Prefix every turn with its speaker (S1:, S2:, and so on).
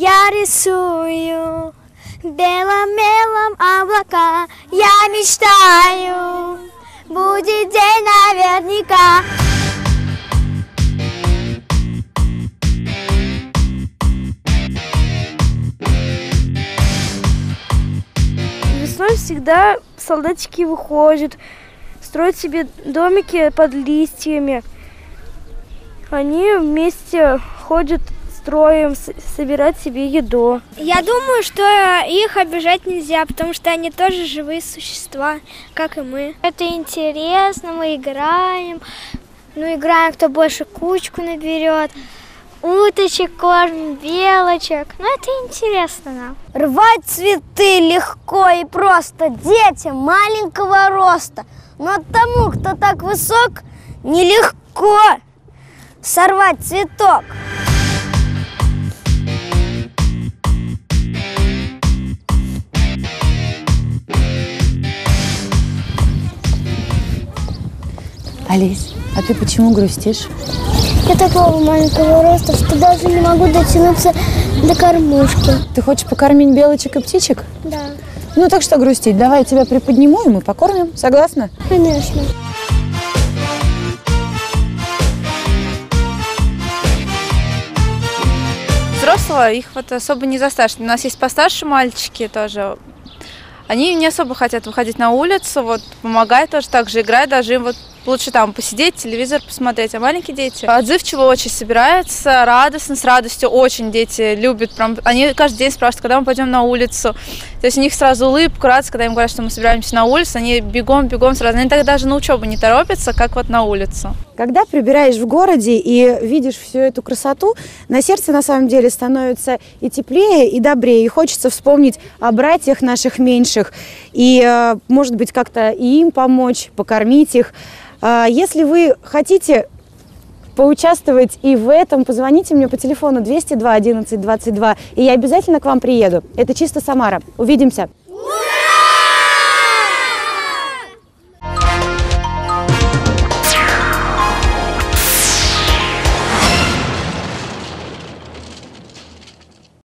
S1: нарисую Белым-белым облака Я мечтаю Будет день наверняка
S2: Весной всегда солдатики выходят, строят себе домики под листьями. Они вместе ходят строем, с- собирать себе еду.
S1: Я думаю, что их обижать нельзя, потому что они тоже живые существа, как и мы. Это интересно, мы играем. Ну, играем, кто больше кучку наберет. Уточек кормим, белочек. Ну, это интересно нам. Рвать цветы легко и просто детям маленького роста. Но тому, кто так высок, нелегко сорвать цветок.
S3: Олесь, а ты почему грустишь?
S1: Я такого маленького роста, что даже не могу дотянуться до кормушки.
S3: Ты хочешь покормить белочек и птичек?
S1: Да,
S3: Ну так что грустить? Давай я тебя приподниму, и мы покормим. Согласна?
S1: конечно.
S4: Взрослого их вот особо не заставишь. У нас есть постарше мальчики тоже. Они не особо хотят выходить на улицу, вот помогают тоже так же играть, даже им вот лучше там посидеть, телевизор посмотреть, а маленькие дети отзывчиво очень собираются, радостно, с радостью очень дети любят, прям, они каждый день спрашивают, когда мы пойдем на улицу, то есть у них сразу улыбка, радость, когда им говорят, что мы собираемся на улицу, они бегом, бегом сразу, они так даже на учебу не торопятся, как вот на улицу.
S3: Когда прибираешь в городе и видишь всю эту красоту, на сердце на самом деле становится и теплее, и добрее. И хочется вспомнить о братьях наших меньших. И, э, может быть, как-то и им помочь, покормить их. А, Если вы хотите поучаствовать и в этом, позвоните мне по телефону 202 11 22, и я обязательно к вам приеду. Это чисто Самара. Увидимся.